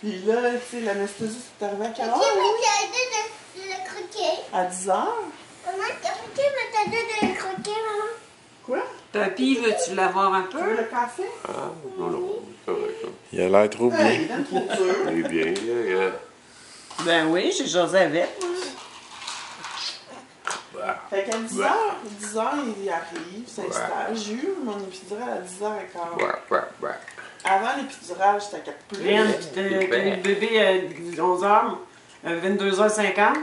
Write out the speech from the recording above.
Puis là, tu sais, l'anesthésie, c'est arrivé à quelle heure? Qui là? m'a dit de le croquer? À 10 heures? Maman, qui m'a de le croquer, maman? Quoi? Papy, veux-tu l'avoir un Tu veux peu? le café? Ah, non, non, c'est correct. ça. Il a l'air trop bien. il est bien trop dur. Il est bien, regarde. Ben oui, j'ai jasé avec. Fait qu'à 10 heures, 10 heures, il arrive, s'installe. J'ai eu mon épidural à 10 Avant l'épidural, j'étais à 4 plus. Rien, puis t'as t'as eu le bébé à 11h, 22h50.